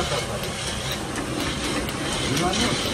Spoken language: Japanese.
ったんだ。今ね